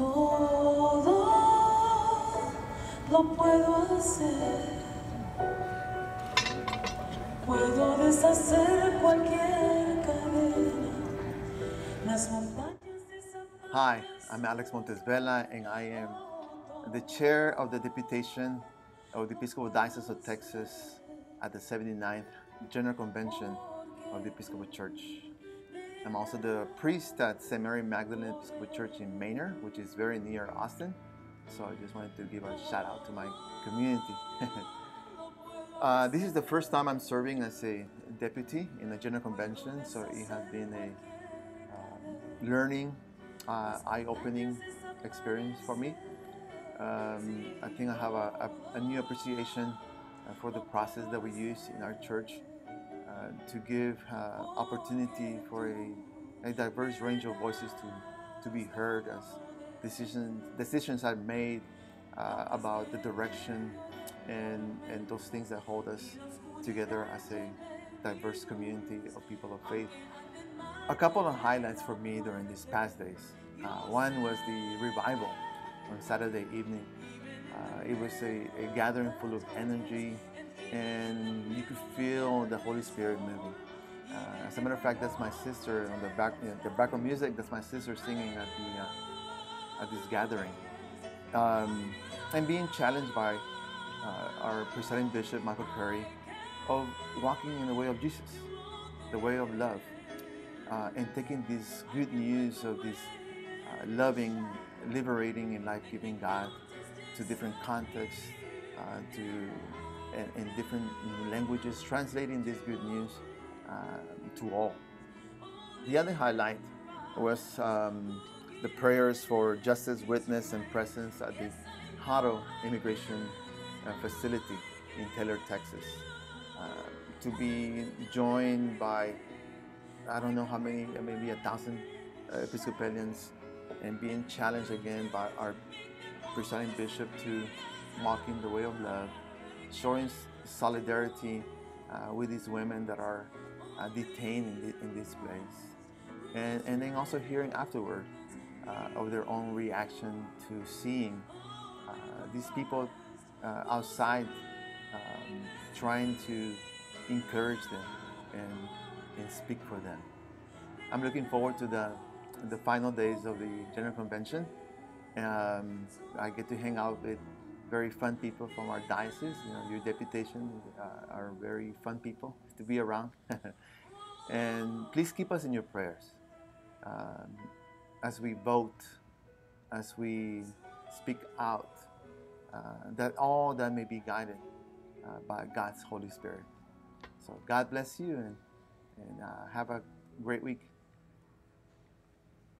Todo lo puedo hacer. Puedo deshacer cualquier cadena. Las montañas. Hi, I'm Alex Montes Vela, and I am the chair of the deputation of the Episcopal Diocese of Texas at the 79th General Convention of the Episcopal Church. I'm also the priest at St. Mary Magdalene Episcopal Church in Manor, which is very near Austin. So I just wanted to give a shout out to my community. uh, this is the first time I'm serving as a deputy in a General Convention, so it has been a um, learning, uh, eye-opening experience for me. Um, I think I have a, a, a new appreciation uh, for the process that we use in our church uh, to give uh, opportunity for a, a diverse range of voices to, to be heard as decisions, decisions are made uh, about the direction and, and those things that hold us together as a diverse community of people of faith. A couple of highlights for me during these past days. Uh, one was the revival on Saturday evening. Uh, it was a, a gathering full of energy, and you could feel the Holy Spirit moving. Uh, as a matter of fact, that's my sister on the back, you know, the background music. That's my sister singing at the uh, at this gathering, um, and being challenged by uh, our presiding bishop Michael Curry of walking in the way of Jesus, the way of love, uh, and taking this good news of this uh, loving, liberating, and life-giving God to different contexts, uh, to and, and different languages, translating this good news uh, to all. The other highlight was um, the prayers for justice, witness, and presence at the Hutto Immigration uh, Facility in Taylor, Texas. Uh, to be joined by, I don't know how many, maybe a thousand uh, Episcopalians, and being challenged again by our presiding bishop to walk in the way of love, showing solidarity uh, with these women that are uh, detained in, thi- in this place. And, and then also hearing afterward uh, of their own reaction to seeing uh, these people uh, outside um, trying to encourage them and, and speak for them. I'm looking forward to the, the final days of the General Convention. Um, I get to hang out with very fun people from our diocese. You know, your deputation uh, are very fun people to be around. and please keep us in your prayers um, as we vote, as we speak out, uh, that all that may be guided uh, by God's Holy Spirit. So God bless you and, and uh, have a great week.